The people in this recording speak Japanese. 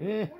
え